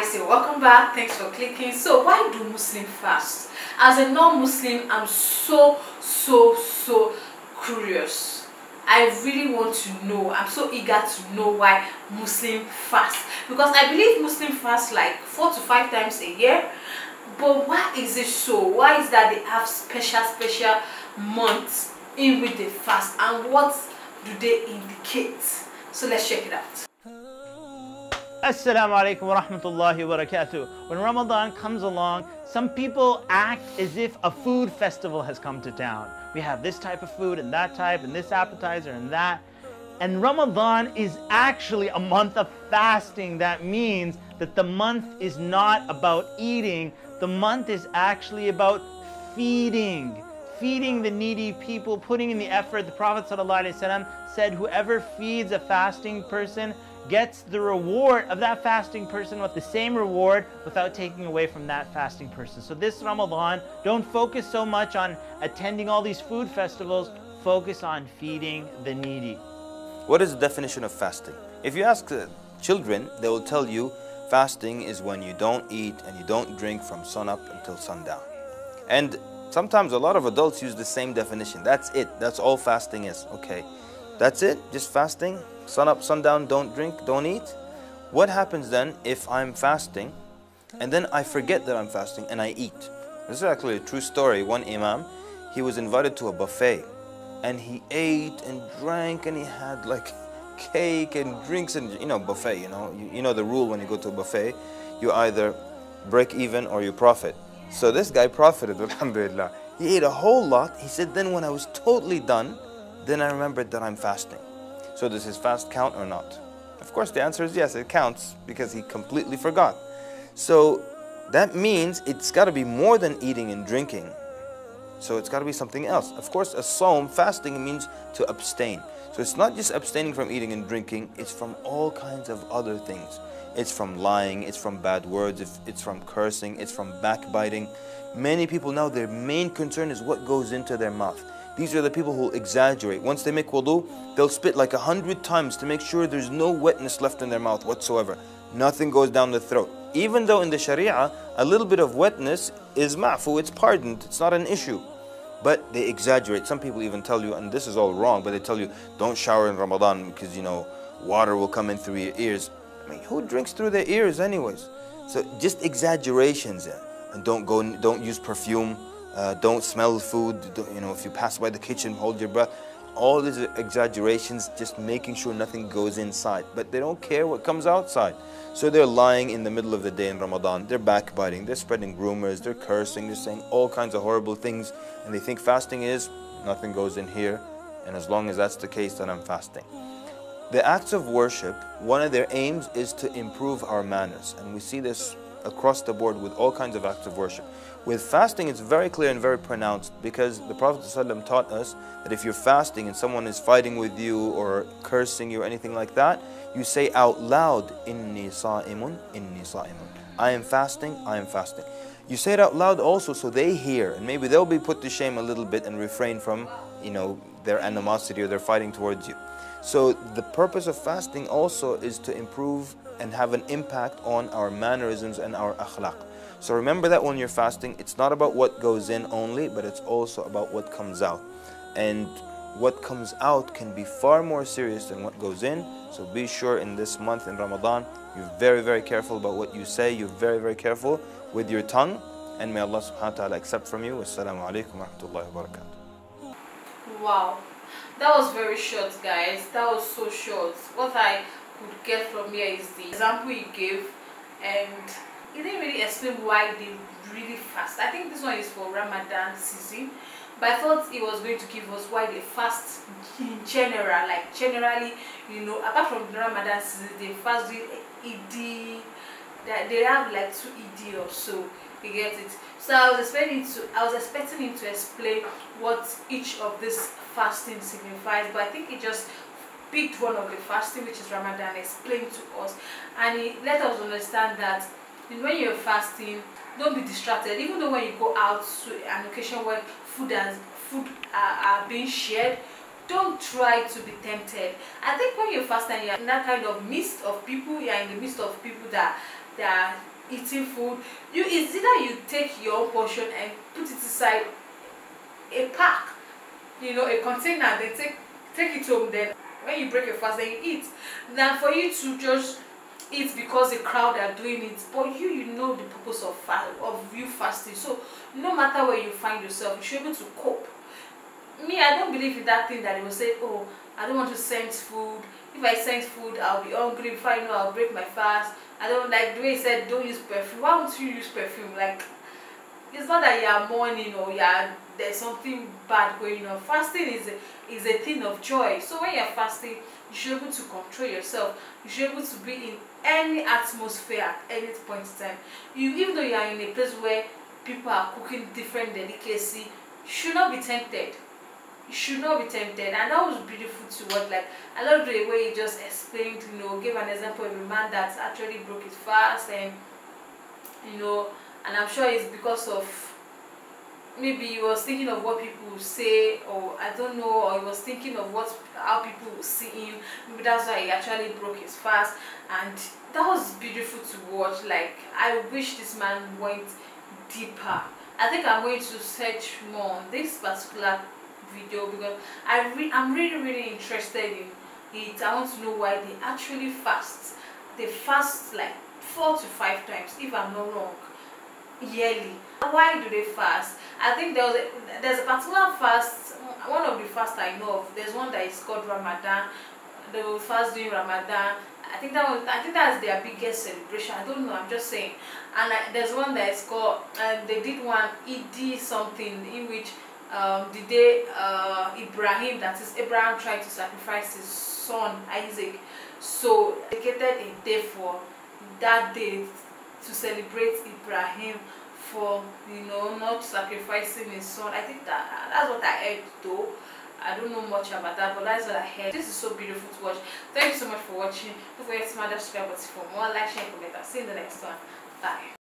I say welcome back. Thanks for clicking. So why do Muslim fast? As a non-Muslim, I'm so so so curious. I really want to know. I'm so eager to know why Muslim fast because I believe Muslim fast like four to five times a year. But why is it so? Why is that they have special special months in which they fast and what do they indicate? So let's check it out. Assalamu alaikum wa rahmatullahi wa barakatuh. When Ramadan comes along, some people act as if a food festival has come to town. We have this type of food and that type and this appetizer and that. And Ramadan is actually a month of fasting. That means that the month is not about eating, the month is actually about feeding. Feeding the needy people, putting in the effort. The Prophet ﷺ said, Whoever feeds a fasting person gets the reward of that fasting person with the same reward without taking away from that fasting person. So this Ramadan, don't focus so much on attending all these food festivals, focus on feeding the needy. What is the definition of fasting? If you ask uh, children, they will tell you fasting is when you don't eat and you don't drink from sunup until sundown. And sometimes a lot of adults use the same definition. That's it. That's all fasting is. Okay. That's it? Just fasting? Sun up, sundown, don't drink, don't eat? What happens then if I'm fasting and then I forget that I'm fasting and I eat? This is actually a true story. One imam, he was invited to a buffet and he ate and drank and he had like cake and drinks and you know buffet you know you, you know the rule when you go to a buffet you either break even or you profit so this guy profited alhamdulillah he ate a whole lot he said then when i was totally done then I remembered that I'm fasting. So does his fast count or not? Of course, the answer is yes, it counts because he completely forgot. So that means it's got to be more than eating and drinking. So it's got to be something else. Of course, as-sawm, fasting means to abstain. So it's not just abstaining from eating and drinking, it's from all kinds of other things. It's from lying, it's from bad words, it's from cursing, it's from backbiting. Many people now, their main concern is what goes into their mouth. These are the people who exaggerate. Once they make wudu, they'll spit like a hundred times to make sure there's no wetness left in their mouth whatsoever. Nothing goes down the throat. Even though in the Sharia, a little bit of wetness is ma'fu, it's pardoned, it's not an issue. But they exaggerate. Some people even tell you, and this is all wrong, but they tell you, don't shower in Ramadan because, you know, water will come in through your ears. I mean, who drinks through their ears anyways? So just exaggerations. Eh? And don't go, don't use perfume uh, don't smell food, don't, you know, if you pass by the kitchen, hold your breath. All these exaggerations, just making sure nothing goes inside. But they don't care what comes outside. So they're lying in the middle of the day in Ramadan. They're backbiting, they're spreading rumors, they're cursing, they're saying all kinds of horrible things. And they think fasting is nothing goes in here. And as long as that's the case, then I'm fasting. The acts of worship, one of their aims is to improve our manners. And we see this across the board with all kinds of acts of worship. With fasting, it's very clear and very pronounced because the Prophet ﷺ taught us that if you're fasting and someone is fighting with you or cursing you or anything like that, you say out loud, Inni sa'imun, inni sa'imun. I am fasting, I am fasting. You say it out loud also so they hear and maybe they'll be put to shame a little bit and refrain from, you know, their animosity or their fighting towards you. So the purpose of fasting also is to improve and have an impact on our mannerisms and our akhlaq. So remember that when you're fasting, it's not about what goes in only, but it's also about what comes out. And what comes out can be far more serious than what goes in. So be sure in this month in Ramadan, you're very, very careful about what you say. You're very, very careful with your tongue. And may Allah subhanahu wa ta'ala accept from you. Wassalamu alaikum wa rahmatullahi wa barakatuh. Wow. That was very short, guys. That was so short. What I could get from here is the example he gave and he didn't really explain why they really fast. I think this one is for Ramadan season, but I thought he was going to give us why they fast in general, like generally, you know, apart from the Ramadan season, they fast with Eid. They have like two Eid or so. You get it. So I was expecting to, I was expecting him to explain what each of this fasting signifies, but I think he just picked one of the fasting, which is Ramadan, explained to us, and he let us understand that when you're fasting don't be distracted. Even though when you go out to an occasion where food and food are, are being shared don't try to be tempted. I think when you're fasting you're in that kind of midst of people you're in the midst of people that are eating food you it's either you take your own portion and put it inside a pack you know a container then take take it home then when you break your fast then you eat. Than for you to just eat because the crowd are doing it but you you know the purpose of fast of you fasting. So no matter where you find yourself you should be able to cope. Me i don't believe in that thing that they will say oh i don't want to sense food. If i sense food i'll be hungry. Before i know i'll break my fast i don't like the way he said don't use perfume. Why won't you use perfume? Like it's not that you are mourning or you are there's something bad going on. Fasting is a, is a thing of joy. So when you're fasting you should be able to control yourself. You should be able to be in any atmosphere at any point in time. You even though you are in a place where people are cooking different delicacy you should not be tempted you should not be tempted. And that was beautiful to watch like i love the way he just explained you know gave an example of a man that actually broke his fast and you know and i'm sure it's because of maybe he was thinking of what people say or i don't know or he was thinking of what how people see him. Maybe that's why he actually broke his fast. And that was beautiful to watch. Like i wish this man went deeper. I think i'm going to search more on this particular video because i re i'm really really interested in it. I want to know why they actually fast. They fast like four to five times if i'm not wrong yearly. Why do they fast? I think there was a, there's a particular fast one of the fast i know of. There's one that is called ramadan. They will fast during ramadan. I think that was i think that's their biggest celebration. I don't know i'm just saying. And I, there's one that is called and they did one ed something in which um, the day uh, ibrahim that is abraham tried to sacrifice his son isaac so dedicated a day for that day to celebrate Ibrahim for you know not sacrificing his son. I think that that's what I heard though. I don't know much about that, but that's what I heard. This is so beautiful to watch. Thank you so much for watching. Don't forget to smash that subscribe button for more. Like, share, comment. I'll see you in the next one. Bye.